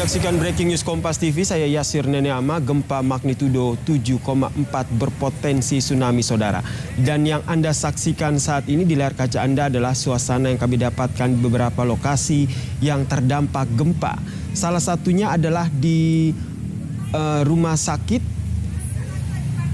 menyaksikan Breaking News Kompas TV, saya Yasir Neneama, gempa magnitudo 7,4 berpotensi tsunami saudara. Dan yang Anda saksikan saat ini di layar kaca Anda adalah suasana yang kami dapatkan di beberapa lokasi yang terdampak gempa. Salah satunya adalah di uh, rumah sakit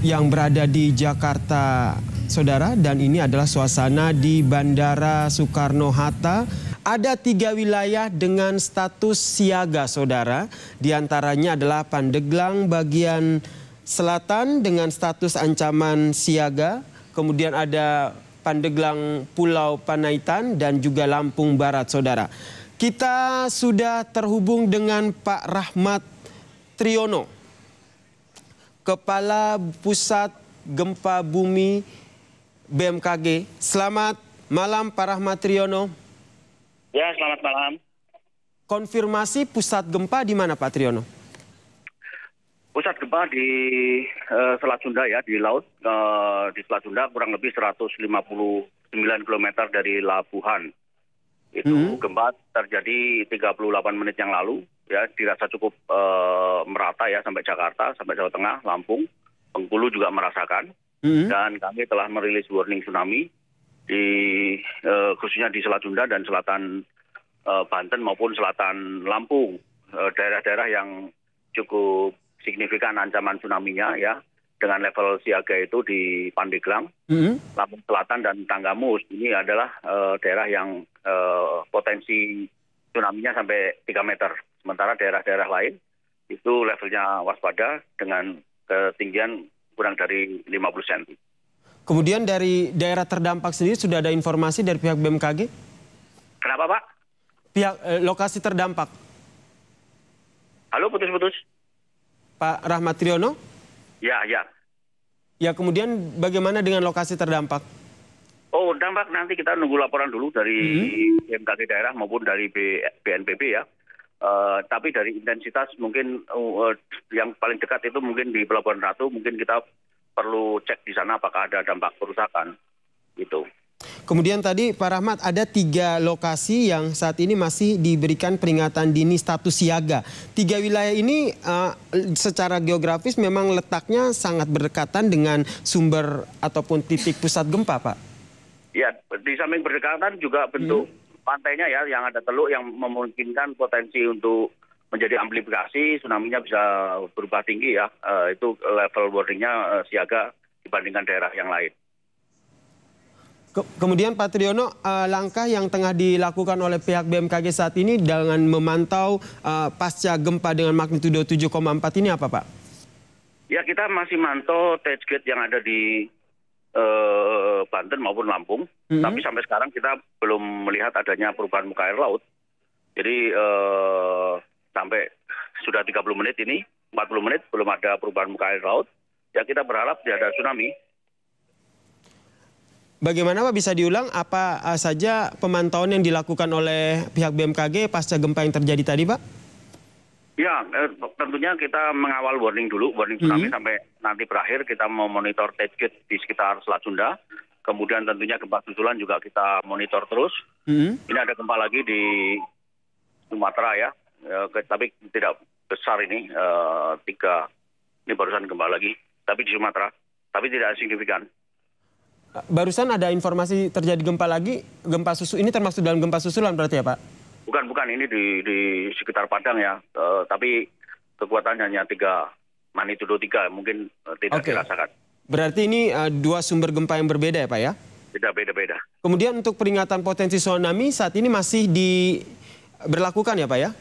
yang berada di Jakarta, saudara. Dan ini adalah suasana di Bandara Soekarno-Hatta ada tiga wilayah dengan status siaga, saudara. Di antaranya adalah Pandeglang bagian selatan dengan status ancaman siaga. Kemudian ada Pandeglang Pulau Panaitan dan juga Lampung Barat, saudara. Kita sudah terhubung dengan Pak Rahmat Triono, Kepala Pusat Gempa Bumi BMKG. Selamat malam Pak Rahmat Triono. Ya, selamat malam. Konfirmasi pusat gempa di mana Pak Triono? Pusat gempa di uh, Selat Sunda ya, di laut. Uh, di Selat Sunda kurang lebih 159 km dari Labuhan. Itu hmm. gempa terjadi 38 menit yang lalu. Ya, dirasa cukup uh, merata ya sampai Jakarta, sampai Jawa Tengah, Lampung. Bengkulu juga merasakan. Hmm. Dan kami telah merilis warning tsunami di uh, khususnya di Selat Sunda dan selatan uh, Banten maupun selatan Lampung daerah daerah-daerah yang cukup signifikan ancaman tsunami-nya ya dengan level siaga itu di Pandeglang, mm-hmm. Lampung Selatan dan Tanggamus ini adalah uh, daerah yang uh, potensi tsunami-nya sampai 3 meter. Sementara daerah-daerah lain itu levelnya waspada dengan ketinggian kurang dari 50 cm. Kemudian dari daerah terdampak sendiri sudah ada informasi dari pihak BMKG? Kenapa Pak? Pihak eh, lokasi terdampak. Halo putus-putus. Pak Rahmat Triono? Ya, ya. Ya kemudian bagaimana dengan lokasi terdampak? Oh dampak nanti kita nunggu laporan dulu dari hmm. BMKG daerah maupun dari BNPB ya. Uh, tapi dari intensitas mungkin uh, yang paling dekat itu mungkin di Pelabuhan Ratu mungkin kita perlu cek di sana apakah ada dampak kerusakan gitu. Kemudian tadi Pak Rahmat ada tiga lokasi yang saat ini masih diberikan peringatan dini status siaga. Tiga wilayah ini uh, secara geografis memang letaknya sangat berdekatan dengan sumber ataupun titik pusat gempa, Pak. Ya, di samping berdekatan juga bentuk hmm. pantainya ya yang ada teluk yang memungkinkan potensi untuk menjadi amplifikasi tsunami-nya bisa berubah tinggi ya. Uh, itu level warningnya uh, siaga dibandingkan daerah yang lain. Ke kemudian Pak Triono, uh, langkah yang tengah dilakukan oleh pihak BMKG saat ini dengan memantau uh, pasca gempa dengan magnitudo 7,4 ini apa Pak? Ya kita masih mantau gate yang ada di uh, Banten maupun Lampung. Mm -hmm. Tapi sampai sekarang kita belum melihat adanya perubahan muka air laut. Jadi uh, sampai sudah 30 menit ini, 40 menit belum ada perubahan muka air laut, ya kita berharap tidak ada tsunami. Bagaimana Pak bisa diulang apa uh, saja pemantauan yang dilakukan oleh pihak BMKG pasca gempa yang terjadi tadi Pak? Ya, eh, tentunya kita mengawal warning dulu, warning tsunami -hmm. sampai nanti berakhir kita memonitor gate di sekitar Selat Sunda. Kemudian tentunya gempa susulan juga kita monitor terus. -hmm. Ini ada gempa lagi di Sumatera ya, ya, tapi tidak besar ini uh, tiga ini barusan gempa lagi tapi di Sumatera tapi tidak signifikan. Barusan ada informasi terjadi gempa lagi gempa susu ini termasuk dalam gempa susulan berarti ya Pak? Bukan bukan ini di di sekitar Padang ya. Uh, tapi kekuatannya hanya tiga magnitudo tiga mungkin uh, tidak okay. dirasakan. Berarti ini uh, dua sumber gempa yang berbeda ya Pak ya? Tidak beda-beda kemudian untuk peringatan potensi tsunami saat ini masih diberlakukan ya Pak ya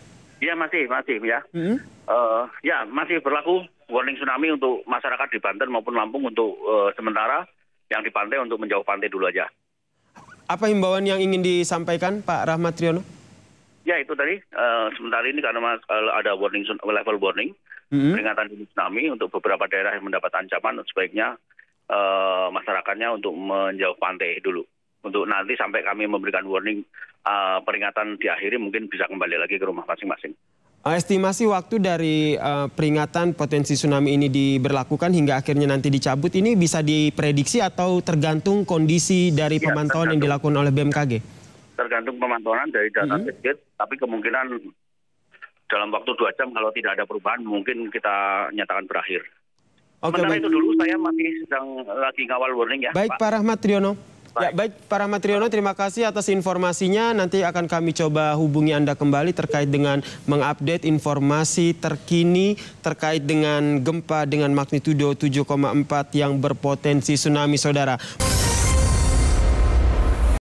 Ya masih masih ya. Hmm. Uh, ya masih berlaku warning tsunami untuk masyarakat di Banten maupun Lampung untuk uh, sementara yang di pantai untuk menjauh pantai dulu aja. Apa himbauan yang ingin disampaikan Pak Rahmat Triono? Ya itu tadi uh, sementara ini karena mas, uh, ada warning level warning hmm. peringatan dini tsunami untuk beberapa daerah yang mendapat ancaman sebaiknya uh, masyarakatnya untuk menjauh pantai dulu untuk nanti sampai kami memberikan warning uh, peringatan diakhiri mungkin bisa kembali lagi ke rumah masing-masing. Estimasi waktu dari uh, peringatan potensi tsunami ini diberlakukan hingga akhirnya nanti dicabut ini bisa diprediksi atau tergantung kondisi dari ya, pemantauan yang dilakukan oleh BMKG? Tergantung pemantauan dari data mm -hmm. tapi kemungkinan dalam waktu dua jam kalau tidak ada perubahan mungkin kita nyatakan berakhir. Oke, Sementara baik. itu dulu saya masih sedang lagi ngawal warning ya. Baik Pak. Pak Rahmat Triono. Ya, Baik. baik Pak Rahmat Triono, terima kasih atas informasinya. Nanti akan kami coba hubungi Anda kembali terkait dengan mengupdate informasi terkini terkait dengan gempa dengan magnitudo 7,4 yang berpotensi tsunami, Saudara.